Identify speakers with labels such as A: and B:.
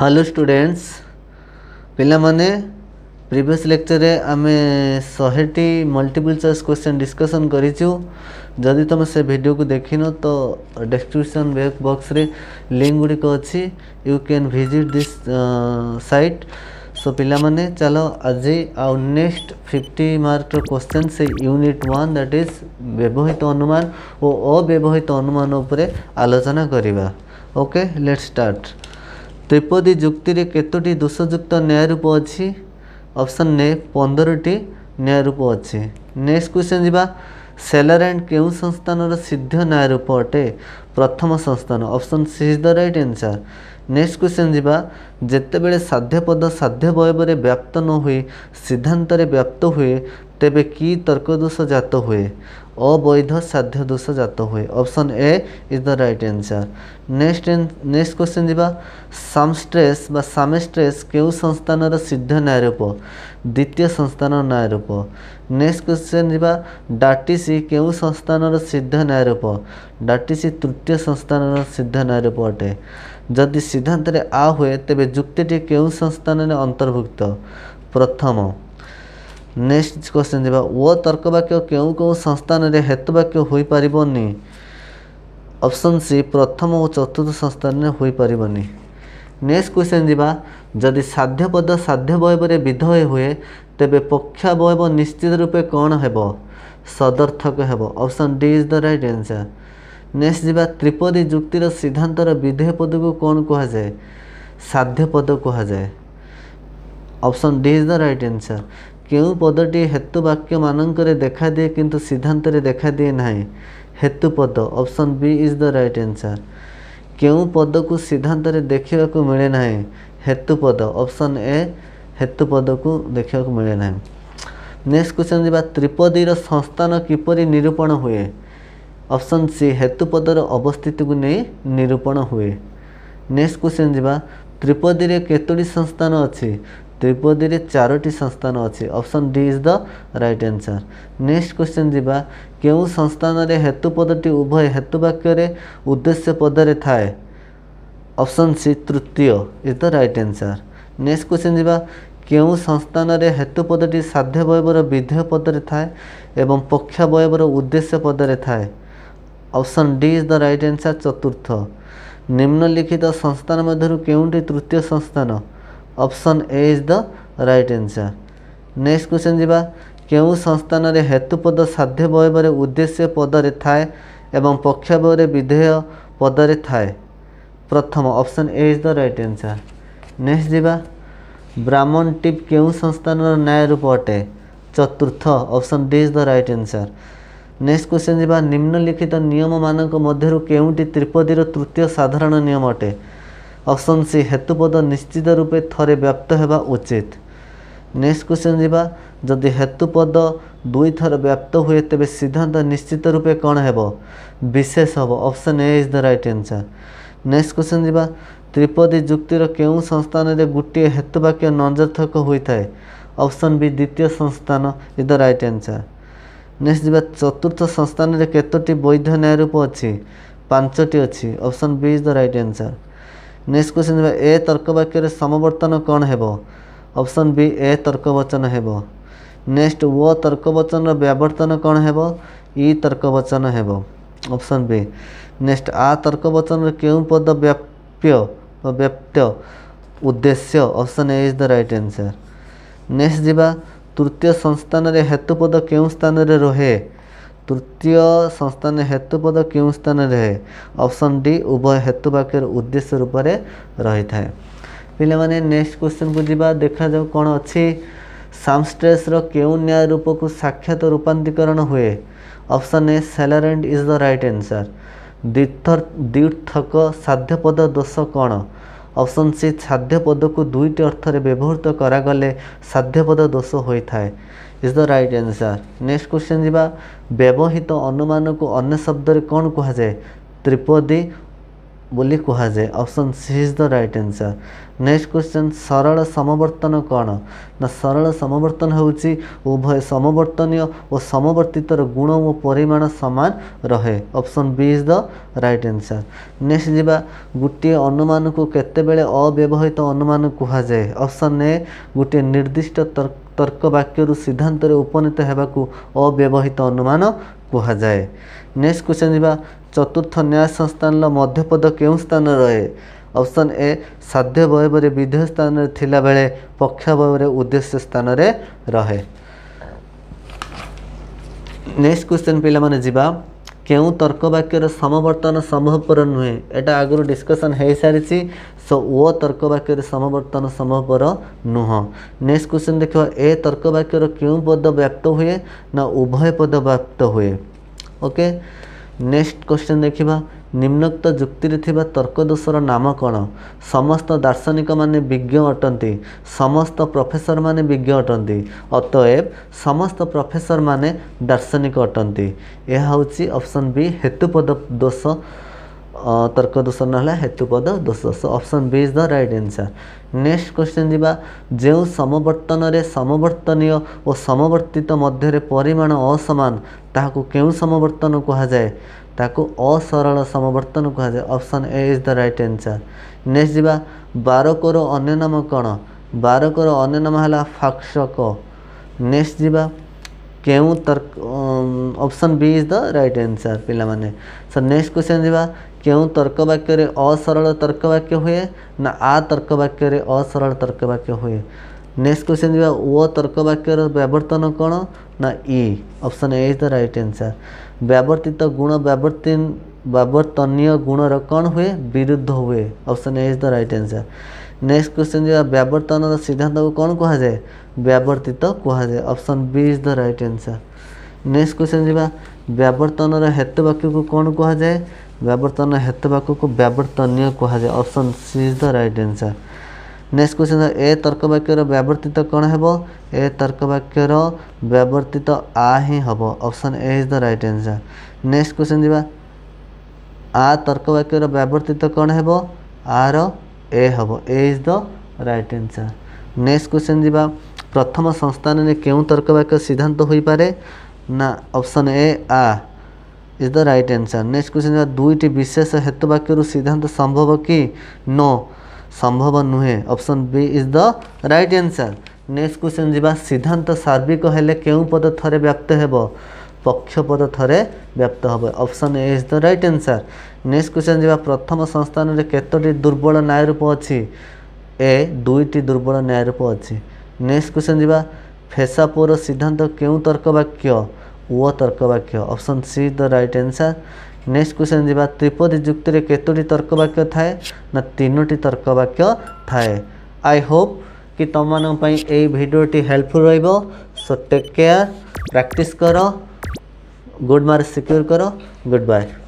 A: hello students ପିଲାମାନେ previous ଲେକ୍ଚର୍ରେ ଆମେ ଶହେଟି ମଲ୍ଟିପୁଲ୍ ଚଏସ୍ କ୍ୱେଶ୍ଚନ୍ ଡିସ୍କସନ୍ କରିଛୁ ଯଦି ତୁମେ ସେ ଭିଡ଼ିଓକୁ ଦେଖିନ ତ ଡେସ୍କ୍ରିପ୍ସନ୍ ବକ୍ସରେ ଲିଙ୍କ ଗୁଡ଼ିକ ଅଛି you can visit this site so ପିଲାମାନେ ଚାଲ ଆଜି ଆଉ ନେକ୍ସଟ ଫିଫ୍ଟି ମାର୍କର କ୍ୱେଶ୍ଚନ୍ ସେ ୟୁନିଟ୍ ୱାନ୍ ଦ୍ୟାଟ୍ ଇଜ୍ ବ୍ୟବହିତ ଅନୁମାନ ଓ ଅବ୍ୟବହିତ ଅନୁମାନ ଉପରେ ଆଲୋଚନା କରିବା ଓକେ ଲେଟ୍ ଷ୍ଟାର୍ଟ ତ୍ରିପଦୀ ଯୁକ୍ତିରେ କେତୋଟି ଦୋଷଯୁକ୍ତ ନ୍ୟାୟ ରୂପ ଅଛି ଅପସନ୍ ଏ ପନ୍ଦରଟି ନ୍ୟାୟ ରୂପ ଅଛି ନେକ୍ସଟ କ୍ୱେଶ୍ଚନ୍ ଯିବା ସେଲାରାଣ୍ଡ କେଉଁ ସଂସ୍ଥାନର ସିଦ୍ଧ ନ୍ୟାୟ ରୂପ ଅଟେ ପ୍ରଥମ ସଂସ୍ଥାନ option C is the right answer next question ଯିବା ଯେତେବେଳେ ସାଧ୍ୟପଦ ସାଧ୍ୟବୟବରେ ବ୍ୟାପ୍ତ ନ ହୁଏ ସିଦ୍ଧାନ୍ତରେ ବ୍ୟାପ୍ତ ହୁଏ ତେବେ କି ତର୍କଦୋଷ ଜାତ ହୁଏ অবৈধ সাধ্যদোষ জাত হুয়ে option A is the right answer next next question যা সামস্ট্রেস বা সামেস্ট্রেস কেউ সংস্থানর সিদ্ধ ন্যায়রূপ দ্বিতীয় সংস্থান ন্যায়রূপ নেক্সট কোশ্চেন যা ডাটিসি কেউ সংস্থানর সিদ্ধ ন্যায়রূপ ডাটিসি তৃতীয় সংস্থানর সিদ্ধ ন্যায়রূপ অটে যদি সিদ্ধান্তরে আ হুয়ে তেবে যুক্তিটি কেউ সংস্থানের অন্তর্ভুক্ত প্রথম ନେକ୍ସଟ କ୍ୱେଶ୍ଚିନ୍ ଯିବା ଓ ତର୍କ ବାକ୍ୟ କେଉଁ କେଉଁ ସଂସ୍ଥାନରେ ହେତୁବାକ୍ୟ ହୋଇପାରିବନି ଅପସନ୍ ସି ପ୍ରଥମ ଓ ଚତୁର୍ଥ ସଂସ୍ଥାନରେ ହୋଇପାରିବନି ନେକ୍ସଟ କ୍ୱେଶ୍ଚିନ୍ ଯିବା ଯଦି ସାଧ୍ୟ ପଦ ସାଧ୍ୟ ବୟବରେ ବିଧେୟ ହୁଏ ତେବେ ପକ୍ଷାବୟବ ନିଶ୍ଚିତ ରୂପେ କ'ଣ ହେବ ସଦର୍ଥକ ହେବ option D is the right answer next ଯିବା ତ୍ରିପଦୀ ଯୁକ୍ତିର ସିଦ୍ଧାନ୍ତର ବିଧେୟ ପଦକୁ କ'ଣ କୁହାଯାଏ ସାଧ୍ୟ ପଦ କୁହାଯାଏ option D is the right answer କେଉଁ ପଦଟି ହେତୁ ବାକ୍ୟମାନଙ୍କରେ ଦେଖାଦିଏ କିନ୍ତୁ ସିଦ୍ଧାନ୍ତରେ ଦେଖାଦିଏ ନାହିଁ ହେତୁ ପଦ option B is the right answer କେଉଁ ପଦକୁ ସିଦ୍ଧାନ୍ତରେ ଦେଖିବାକୁ ମିଳେ ନାହିଁ ହେତୁ ପଦ ଅପସନ୍ ଏ ହେତୁ ପଦକୁ ଦେଖିବାକୁ ମିଳେ ନାହିଁ ନେକ୍ସଟ କ୍ୱେଶ୍ଚନ୍ ଯିବା ତ୍ରିପଦୀର ସଂସ୍ଥାନ କିପରି ନିରୂପଣ ହୁଏ ଅପସନ୍ ସି ହେତୁ ପଦର ଅବସ୍ଥିତିକୁ ନେଇ ନିରୂପଣ ହୁଏ ନେକ୍ସଟ କ୍ୱେଶ୍ଚନ୍ ଯିବା ତ୍ରିପଦୀରେ କେତୋଟି ସଂସ୍ଥାନ ଅଛି ત્રિપુદીરે ચારોટી સંસ્થાન ଅଛି option D is the right answer next question ଯିବା କେଉଁ ସଂସ୍ଥାନରେ ହେତୁ ପଦଟି ଉଭୟ ହେତୁ ବାକ୍ୟରେ ଉଦ୍ଦେଶ୍ୟ ପଦରେ ଥାଏ ଅପସନ୍ ସି ତୃତୀୟ is the right answer next question ଯିବା କେଉଁ ସଂସ୍ଥାନରେ ହେତୁ ପଦଟି ସାଧ୍ୟ ବୟବର ବିଧେୟ ପଦରେ ଥାଏ ଏବଂ ପକ୍ଷା ବୟବର ଉଦ୍ଦେଶ୍ୟ ପଦରେ ଥାଏ option D is the right answer ଚତୁର୍ଥ ନିମ୍ନଲିଖିତ ସଂସ୍ଥାନ ମଧ୍ୟରୁ କେଉଁଟି ତୃତୀୟ ସଂସ୍ଥାନ option A is the right answer next question जी क्यों संस्थान हेतुपद साध्य बयवर उद्देश्य पदर थाए एवं पक्षवयर विधेय पदर थाए प्रथम option A is the right answer next जीवा ब्राह्मण टीप के संस्थान न्याय रूप अटे चतुर्थ option D is the right answer next question जी निम्नलिखित नियम मान मध्य के त्रिपदी तृतीय साधारण निम अटे ଅପସନ୍ ସି ହେତୁପଦ ନିଶ୍ଚିତ ରୂପେ ଥରେ ବ୍ୟାପ୍ତ ହେବା ଉଚିତ ନେକ୍ସଟ କ୍ୱେଶ୍ଚନ୍ ଯିବା ଯଦି ହେତୁପଦ ଦୁଇଥର ବ୍ୟାପ୍ତ ହୁଏ ତେବେ ସିଦ୍ଧାନ୍ତ ନିଶ୍ଚିତ ରୂପେ କ'ଣ ହେବ ବିଶେଷ ହେବ option A is the right answer next question ଯିବା ତ୍ରିପଦୀ ଯୁକ୍ତିର କେଉଁ ସଂସ୍ଥାନରେ ଗୋଟିଏ ହେତୁବାକ୍ୟ ନଞ୍ଜର୍ଥକ ହୋଇଥାଏ ଅପସନ୍ ବି ଦ୍ୱିତୀୟ ସଂସ୍ଥାନ is the right answer next ଯିବା ଚତୁର୍ଥ ସଂସ୍ଥାନରେ କେତୋଟି ବୈଧ ନ୍ୟାୟ ରୂପ ଅଛି ପାଞ୍ଚଟି ଅଛି option B is the right answer next question ए तर्कवाक्य समवर्तन कौन ऑप्शन बी ए तर्कवचन हो नेक्स्ट व तर्कवचन व्यावर्तन कौन हो तर्कवचन हो ऑप्शन बी नेक्स्ट आ तर्कवचन क्यों पद व्याप्य व्याप्त उद्देश्य option A is the right answer next जीवा तृतीय संस्थान हेतुपद के स्थान रोहे তৃতীয় সংস্থানে হেতুপদ কেউ স্থানে রহে অপশন ডি উভয় হেতু বাক্যের উদ্দেশ্য রূপে রহিথায় ପିଲାମାନେ ନେକ୍ସଟ କ୍ୱେଶ୍ଚନକୁ ଯିବା ଦେଖାଯାଉ କ'ଣ ଅଛି ସାମଷ୍ଟ୍ରେସ୍ର କେଉଁ ନ୍ୟାୟ ରୂପକୁ ସାକ୍ଷାତ ରୂପାନ୍ତିକରଣ ହୁଏ option A celarent is the right answer ଦ୍ୱିଥକ ସାଧ୍ୟପଦ ଦୋଷ କ'ଣ ଅପସନ୍ ସି ସାଧ୍ୟପଦକୁ ଦୁଇଟି ଅର୍ଥରେ ବ୍ୟବହୃତ କରାଗଲେ ସାଧ୍ୟପଦ ଦୋଷ ହୋଇଥାଏ is the right answer next question ଯିବା ବ୍ୟବହିତ ଅନୁମାନକୁ ଅନ୍ୟ ଶବ୍ଦରେ କ'ଣ କୁହାଯାଏ ତ୍ରିପଦୀ बोली कहुए option C is the right answer next question सरल समवर्तन कौन ना सरल समवर्तन हूँ उभय समवर्तन और समवर्तित गुण और परिमाण सामान रहे option B is the right answer next जीवा गोटे अनुमान को केतबेले अव्यवहित तो अनुमान कहुए अपसन ए गोटे निर्दिष्ट तर्क तर्क वाक्य सिद्धांत उपनीत होवाक अव्यवहित अनुमान কোহায় নেক্সট কুশ্চন যা চতুর্থ ন্যায় সংস্থান মধ্যপদ কেউ স্থান রয়ে অপশন এ সাধ্য বয়বরে বিধ স্থানের লাগে পক্ষ বয়বরে উদ্দেশ্য স্থানরে রহে নেক্সট কুশ্চন পিলা যা କେଉଁ ତର୍କବାକ୍ୟର ସମବର୍ତ୍ତନ ସମ୍ଭବପର ନୁହେଁ ଏଇଟା ଆଗରୁ ଡିସ୍କସନ୍ ହୋଇସାରିଛି ସୋ ଓ ତର୍କବାକ୍ୟରେ ସମବର୍ତ୍ତନ ସମ୍ଭବପର ନୁହଁ ନେକ୍ସଟ କ୍ୱେଶ୍ଚିନ୍ ଦେଖିବ ଏ ତର୍କବାକ୍ୟର କେଉଁ ପଦ ବ୍ୟାପ୍ତ ହୁଏ ନା ଉଭୟ ପଦ ବ୍ୟାପ୍ତ ହୁଏ ଓକେ ନେକ୍ସଟ କ୍ୱେଶ୍ଚିନ୍ ଦେଖିବା ନିମ୍ନୋକ୍ତ ଯୁକ୍ତିରେ ଥିବା ତର୍କ ଦୋଷର ନାମ କ'ଣ ସମସ୍ତ ଦାର୍ଶନିକମାନେ ବିଜ୍ଞ ଅଟନ୍ତି ସମସ୍ତ ପ୍ରଫେସରମାନେ ବିଜ୍ଞ ଅଟନ୍ତି ଅତଏବ ସମସ୍ତ ପ୍ରଫେସରମାନେ ଦାର୍ଶନିକ ଅଟନ୍ତି ଏହା ହେଉଛି ଅପସନ୍ ବି ହେତୁପଦ ଦୋଷ तर्क दोष नहला हेतुपद दोष दोष option B is the right answer next question जीवा जे समवर्तन रे समवर्तनीय ओ समवर्तित मध्ये रे परिमाण असमान ताकु केउ समवर्तन कहा जाए ताकु असरल समवर्तन कहा जाए option A is the right answer next जीवा बारकोर अन्य नाम कोन बारकोर अन्य नाम हला फक्षक नेक्स्ट जीवा क्यों तर्क option B is the right answer पे सर नेक्स्ट क्वेश्चन जावा क्यों तर्कवाक्य असरल तर्कवाक्य हुए ना आ तर्कवाक्य असरल तर्कवाक्य हुए नेक्स्ट क्वेश्चन जावा ओ तर्कवाक्य व्यवर्तन कौन ना इ option A is the right answer व्यवर्तित गुण व्यवर्तन व्यवर्तन्य गुणर कौन हुए विरुद्ध हुए option A is the right answer next question जी व्यवर्तन सिद्धांत को कौन कह जाए ବ୍ୟାବର୍ତ୍ତିତ କୁହାଯାଏ option B is the right answer next question ଯିବା ବ୍ୟାବର୍ତ୍ତନର ହେତୁ ବାକ୍ୟକୁ କ'ଣ କୁହାଯାଏ ବ୍ୟାବର୍ତ୍ତନ ହେତୁ ବାକ୍ୟକୁ ବ୍ୟାବର୍ତ୍ତନୀୟ କୁହାଯାଏ option C is the right answer next question ଏ ତର୍କ ବାକ୍ୟର ବ୍ୟାବର୍ତ୍ତିତ କ'ଣ ହେବ ଏ ତର୍କ ବାକ୍ୟର ବ୍ୟାବର୍ତ୍ତିତ ଆ ହିଁ ହେବ option A is the right answer next question ଯିବା ଆ ତର୍କ ବାକ୍ୟର ବ୍ୟାବର୍ତ୍ତିତ କ'ଣ ହେବ ଆର ଏ ହେବ A is the right answer next question ଯିବା પ્રથમ સંસ્થાનને કેવું તર્કવાક્ય સિદ્ધાંત હોઈ পারে না অপশন এ আ is the right answer next question দুইটি বিশেষ হেতুবাক্যর সিদ্ধান্ত সম্ভব কি নো সম্ভব নুহে option B is the right answer next question যা সিদ্ধান্ত সার্বিক হলে কেউ পদ থরে ব্যাপ্ত হব পক্ষপদ থরে ব্যাপ্ত হব option A is the right answer next question যা প্রথম সংস্থানের কতটি দুর্বল ন্যায়রূপ অছি এ দুইটি দুর্বল ন্যায়রূপ অছি ନେକ୍ସଟ କ୍ୱେଶ୍ଚନ୍ ଯିବା ଫେସାପୋର ସିଦ୍ଧାନ୍ତ କେଉଁ ତର୍କବାକ୍ୟ ଓ ତର୍କବାକ୍ୟ option C the right answer next question ଯିବା ତ୍ରିପଦୀ ଯୁକ୍ତିରେ କେତୋଟି ତର୍କବାକ୍ୟ ଥାଏ ନା ତିନୋଟି ତର୍କବାକ୍ୟ ଥାଏ ଆଇ ହୋପ୍ କି ତୁମମାନଙ୍କ ପାଇଁ ଏଇ ଭିଡ଼ିଓଟି ହେଲ୍ପଫୁଲ୍ ରହିବ ସୋ ଟେକ୍ କେୟାର ପ୍ରାକ୍ଟିସ୍ କର गुड मार्क्स सिक्योर करो गुड बाय